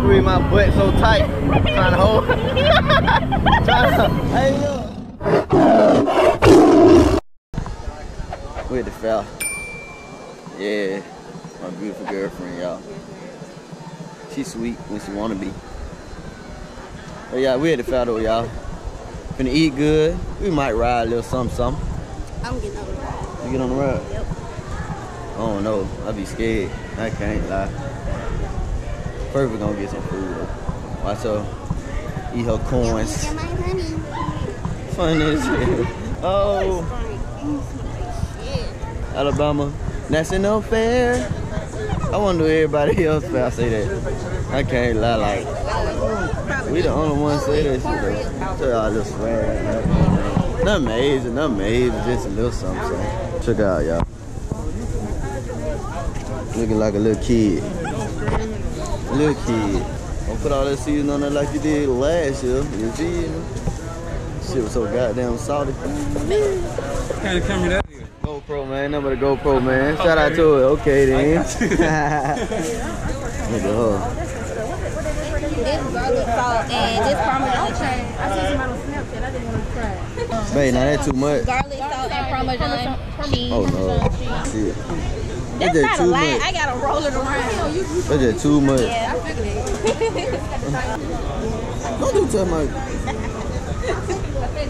Trying squeeze my butt so tight. Trying to hold. Trying to. Hey, yo. We at the fair. Yeah. My beautiful girlfriend, y'all. She's sweet when she wanna be. But yeah, we at the fair though, y'all. Finna eat good. We might ride a little something, something. I'm getting over that. You get on the ride? Yep. I don't know. I be scared. I can't lie. First, we're gonna get some food. Watch her eat her coins. Get. Fun as hell. Oh, Alabama. That's no fair. I wonder everybody else fair say that. I can't lie. Like, we the only ones say that shit though. Check out this swag. Not amazing, not amazing, just a little something. something. Check out, y'all. Looking like a little kid. Little kid. Don't put all that seasoning on there like you did last year. You see? Shit was so goddamn salty. kind of camera that is? GoPro, man. Number the GoPro, man. Shout out to it. Okay, then. Look at her. This garlic salt and this parmesan cheese. I see somebody on Snapchat. I didn't want to try. Babe, now that's too much. Garlic salt and parmesan cheese. Oh, no. Shit. That's just not a too lot. much. I gotta roll it around. That's just too much. Yeah, I figured it. Don't do too much.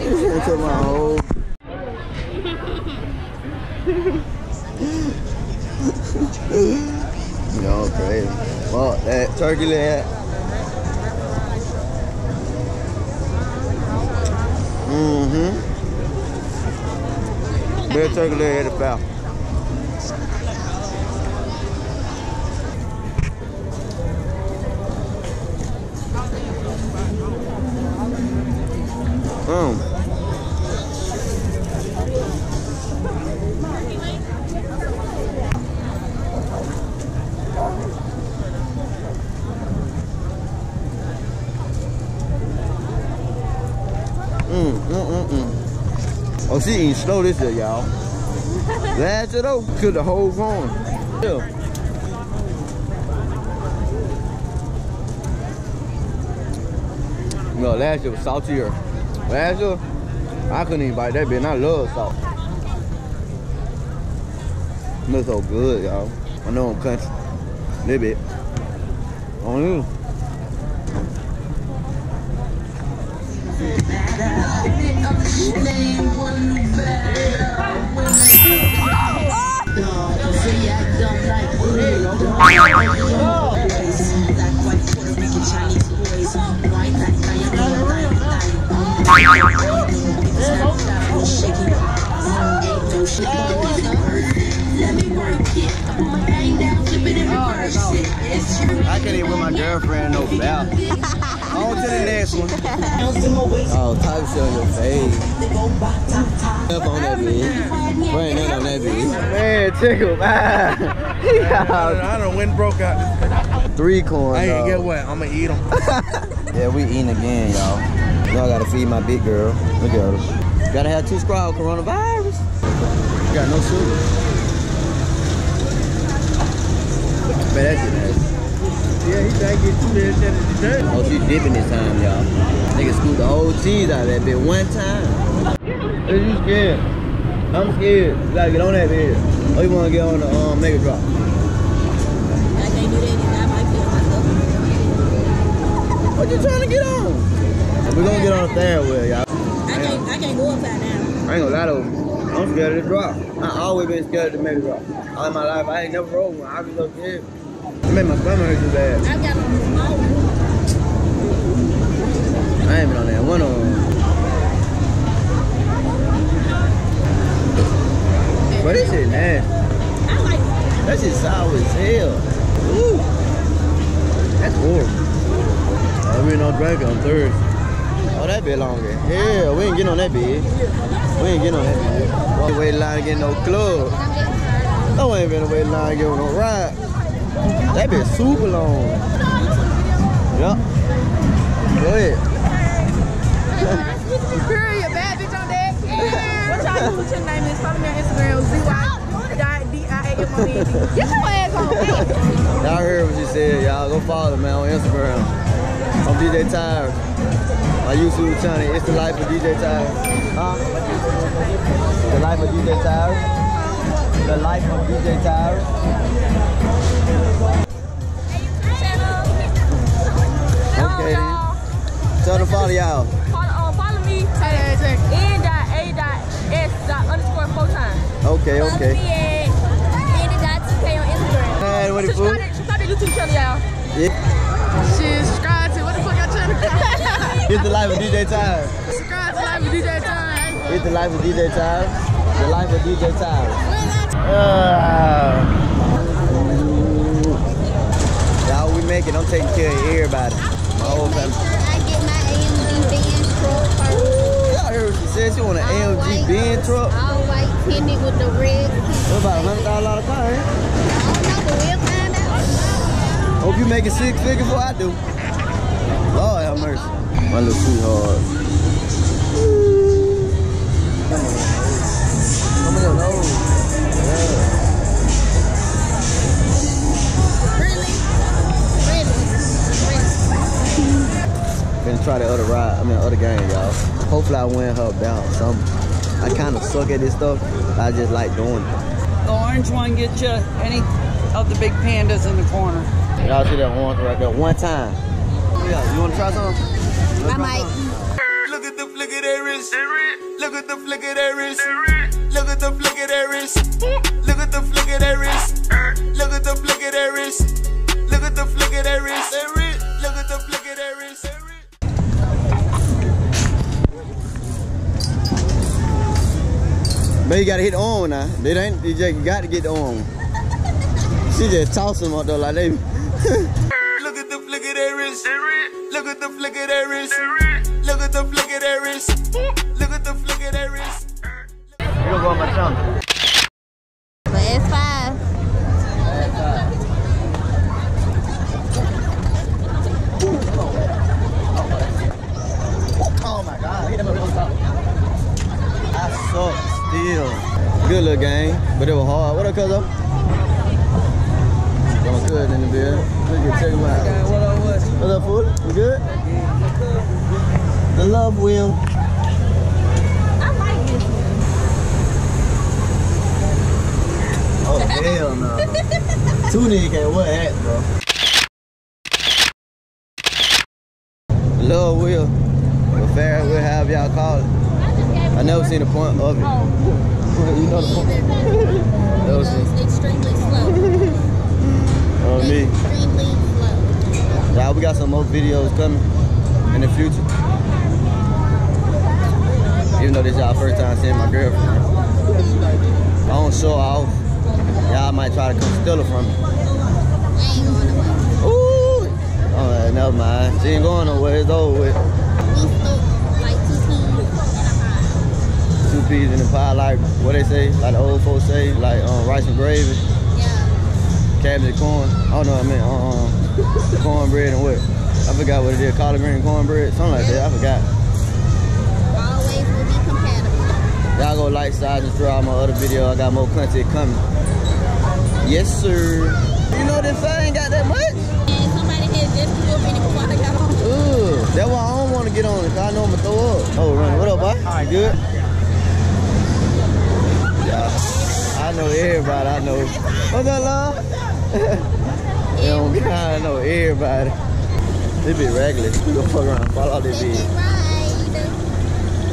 You tell my whole. Y'all crazy. Well, that turkey leg. Mm-hmm. Best turkey leg at the foul. Mm. Mm, mm, mm. Oh, she eating slow this year, y'all. Last year though, killed the whole farm. Yeah. No, last year was saltier. I couldn't even bite that bit, and I love salt. Smells so good, y'all. I know I'm country. Little bit. On you. I can't even with my girlfriend no foul. On to the next one. Oh, type shit on your face. Up on that bitch. Bring that on that bitch. Man, tickle, man. I don't win broke out. Three corn. I ain't dog. get what? I'ma eat them. Yeah, we eating again, y'all. Now I gotta feed my big girl. Look at her. Gotta have two scrolls coronavirus. Got no sugar. Man, that shit nasty. Yeah, he trying to get two minutes in the dirt. Oh, she dipping this time, y'all. Nigga scooped the whole cheese out of that bit one time. Is you scared? I'm scared. You gotta get on that bed. Oh, you wanna get on the um, mega drop? What you trying to get on? We're gonna get on the third wheel, y'all. I can't. I can't go upside down. I ain't gonna lie though. I'm scared of the drop. I always been scared of the mega drop. All my life, I ain't never rolled one. I was so scared. It made my stomach hurt too bad. I got on the small one. I ain't been on that one on. But this shit nasty. I like. That shit sour as hell. Ooh. That's horrible. I mean, I'm drinking on third. Oh, that bit longer. Yeah, we ain't getting on that bed. We ain't getting on that bed. We wait line to get no club. No, we ain't been wait line to get no ride. That bit super long. YouTube channel, it's the life of DJ Tiris. Huh? The life of DJ Tiris. The life of DJ Tiris. Okay then. Tell them to follow y'all. Follow, um, follow me. N dot A dot S dot underscore four times. Okay, okay. Andy.2K on Instagram. Man, what the fool? Subscribe to- subscribe to YouTube channel, y'all. Yeah. Subscribe It's the life of DJ Time. Subscribe to Life of DJ Time. It's the life of DJ Tiris. The life of DJ Time. Uh, y'all, we make it. I'm taking care of everybody. My whole Make family. sure I get my AMG Benz truck first. Ooh, y'all heard what she said. She want an All AMG white, Benz truck. All white tinted with the red. What about a hundred thousand dollar car? Eh? I don't know, but we'll find out. Hope you make it six figures before I do. Oh, Lord have mercy. My little sweetheart. Come on, no. Yeah. Really? Really? Really? Gonna try the other ride, I mean the other game, y'all. Hopefully I win her down some. I kind of suck at this stuff. I just like doing it. The orange one get you any of the big pandas in the corner. Y'all see that orange right there? One time. Yeah, you wanna try some? I might. Look at the flick of their wrist. Look at the flick of their wrist. Look at the flick of their wrist. Look at the flick of their wrist. Look at the flick of their wrist. Look at the flick of their wrist. Look at the flick of their wrist. But you gotta hit on now. It ain't DJ, you got to get on. She just toss them out there like they. their wrist. Look at the flick of their wrist. Look at the flick of their wrist. Look at the flick of their wrist. You gonna go my channel. But it's five. Oh my god, hit him up on top. I suck still. Good little game, but it was hard. What up, cuz up? Going good in the beer. Look at check him out. what I was. What's up, fool? You good? The love wheel. I like this one. Oh hell no. Two niggas can't wear hats, bro. Love wheel. Or fair wheel, however y'all call it. I just gave I never seen the point of it. Oh. you know the point. Never seen. It's extremely slow. On me. Extremely slow. Y'all, we got some more videos coming in the future. Even though this y'all first time seeing my girlfriend. I don't show off. Y'all might try to come steal her from me. I. Ooh! Oh, never mind. She ain't going nowhere. It's over with. Two peas in a pie, like what they say, like the old folks say, like um, rice and gravy, Yeah. Cabbage corn. I don't know what I mean. Um, cornbread and what? I forgot what it is. Collard green cornbread, something like that. I forgot. Always will be compatible. Y'all go like, size, and subscribe my other video. I got more content coming. Yes, sir. You know this thing ain't got that much? And somebody had just killed me before I got on. Ooh, that's why I don't want to get on it, cause I know I'm gonna throw up. Oh, Ronnie, what up, boy? All right, good. Yeah, I know everybody. I know. What's up, love? I'm kind of know everybody. This be regular. We go fuck around, fall out this bitch.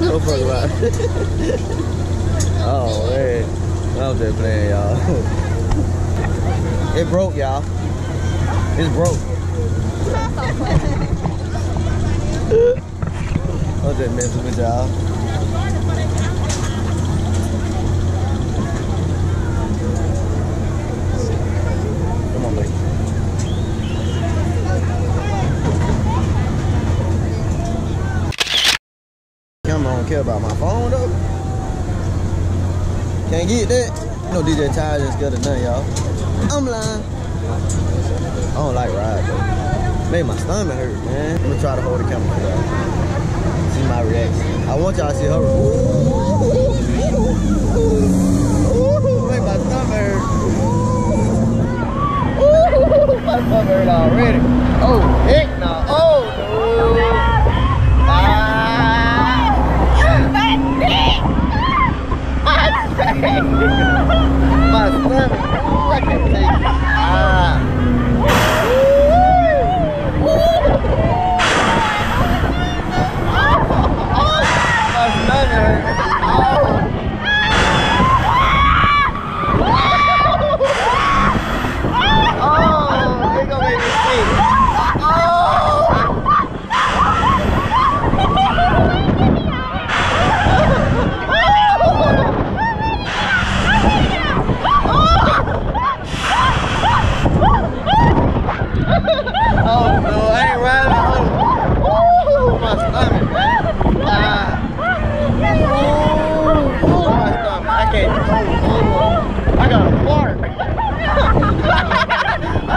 Go fuck around. oh man, I'm just playing, y'all. it broke, y'all. It's broke. I'm just messing with y'all. camera. I don't care about my phone though. Can't get that. No DJ Tiris is good or nothing, y'all. I'm lying. I don't like rides though. Made my stomach hurt, man. I'm gonna try to hold the camera though. See my reaction. I want y'all to see her. Ooh, make my stomach hurt. Ooh, my stomach hurt already. Oh, heck no. Nah. Oh. It. Ah. My stomach hurt. Oh, it gonna make me sick. Oh. Oh no, I ain't riding. Oh, Ooh, my stomach, man. Ah. Ooh, ooh, my stomach. I can't. Oh, I got a fart. I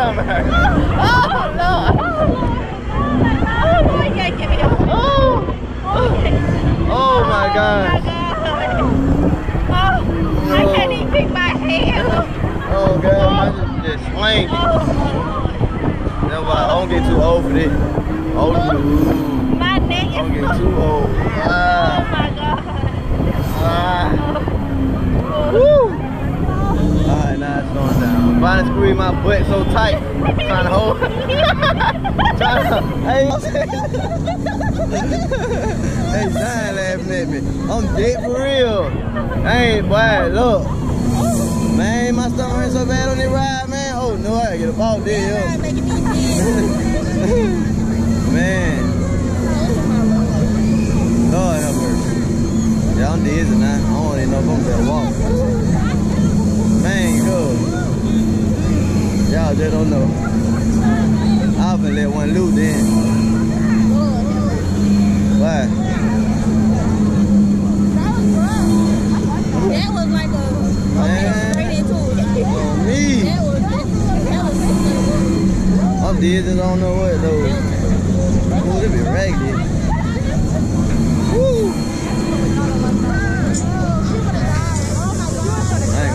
got my stomach. hurt. Oh no. Oh, oh my God. I can't even pick my up. Oh God, my just swing. That's why I don't get too old for this. Oh, My neck I don't get too old. Oh Ah, my god. ah. Woo. Alright, now it's slowing down. I'm trying to squeeze my butt so tight. trying to hold. trying to, hey, hey, Zion laughing at me. I'm dead for real. I ain't, boy, look. Man, my stomach hurt so bad on this ride, man. Oh, no, I get up out there, yo. Man. Lord have mercy. Yeah, I'm dizzy now. I don't even know if I'm gonna walk. Man, good. Y'all just don't know. I'll finna let one loose then. Why? That was rough. That was like a straight into it. Me. That was that was I'm dizzy, I don't know what though. Ooh, it be raggedy. Woo.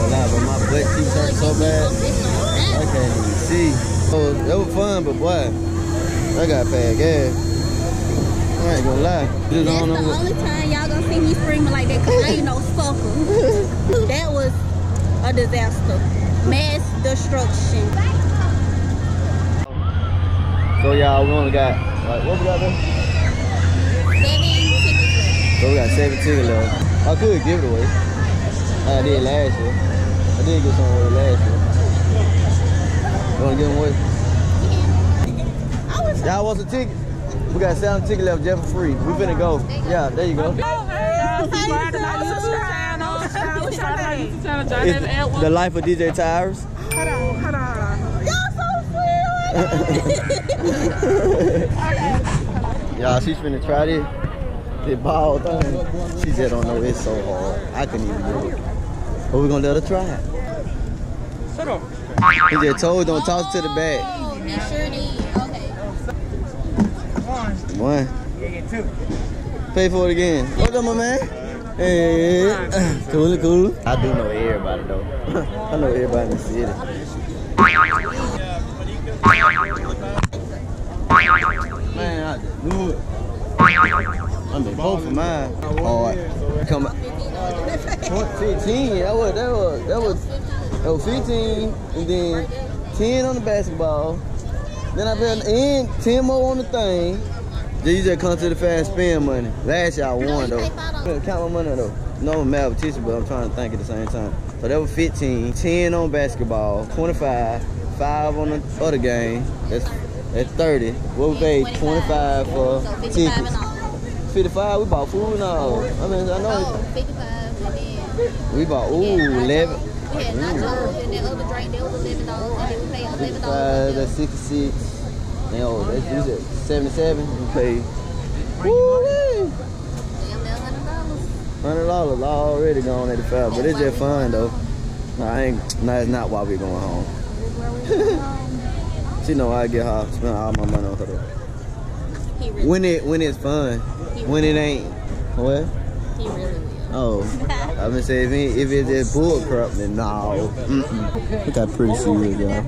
I ain't gonna lie, but my butt keeps hurting so bad. I can't even see. Oh, that was fun, but boy, I got bad gas. I ain't gonna lie. Just That's the only time y'all gonna see me screaming like that because I ain't no sucker. that was a disaster. Mass destruction. So y'all, we only got like what we got there? Seven tickets So we got seven tickets left. I could give it away. I did last year. I did get some away last year. You want to give them away? Yeah. Y'all want some tickets? We got seven tickets left just for free. We finna go. Yeah, there you go. It's the life of DJ Tiris. Y'all, she's finna try this. This ball thing. She just don't know it's so hard. I couldn't even do it. But we gonna let her try it. He just told don't toss it to the back. Oh, you sure did. Okay. One. Pay for it again. What's up, my man? Hey, cool, cool. I do know everybody though. I know everybody in the city. Man, I just knew it. I mean, both of mine. Oh, Hard. Come on. 15. That was that was that was that was 15, and then 10 on the basketball. Then I bet in 10 more on the thing. Then you just come to the fast spend money. Last year I won though. Count my money though. No I'm a mathematician, but I'm trying to think at the same time. So that was 15, 10 on basketball, 25, 5 on the other game. That's that's 30. What we paid 25 for So 55 tickets. and all. 55, we bought food and all. I mean, I know Oh, 55 and then we bought ooh Yeah, 11. we had nachos and that other drink that was eleven dollars and then we paid eleven dollars. that's 66. And oh, that's usually 77. We paid woo hundred dollars already gone at the fair, but it's just fun though. I ain't. Nah, it's not why we going home. she know I get her spend all my money on her really, When it when it's fun, when it ain't. What? he really. Oh, I've been saying if, it, if it's just bull crap, then no. Mm-mm. Look how pretty she is, y'all.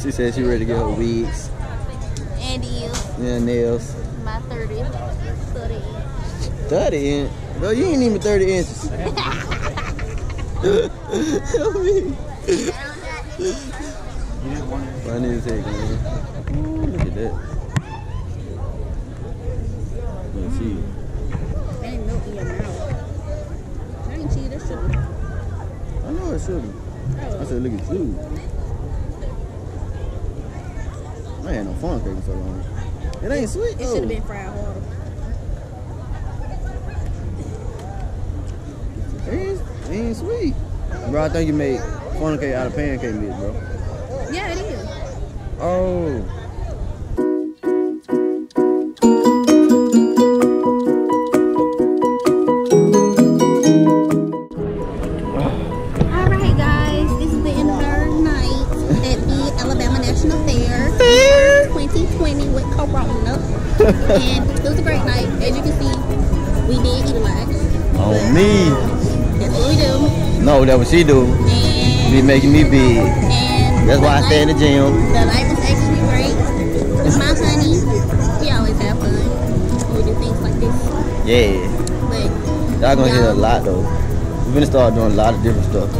she said she ready to get her wigs, And is yeah, nails. my 30, 30 30 in. Bro, you ain't even 30 inches. Help me. Funny as heck, man. Ooh, look at that. Let's see. It's sugar. Hmm. I said, look at you. I ain't had no fun cake in so long. It ain't sweet It though. should have been fried harder. It ain't, it ain't sweet. Bro, I think you made funnel cake out of pancake mix, bro. Yeah, it is. Oh. And it was a great night. As you can see, we did eat a lot. Oh, On me. Uh, that's what we do. No, that what she do. And, Be making me big. and That's why I stay in the gym. The life is actually great. It's my honey. We always have fun when we do things like this. Yeah. But Y'all gonna hear a lot though. We're gonna start doing a lot of different stuff.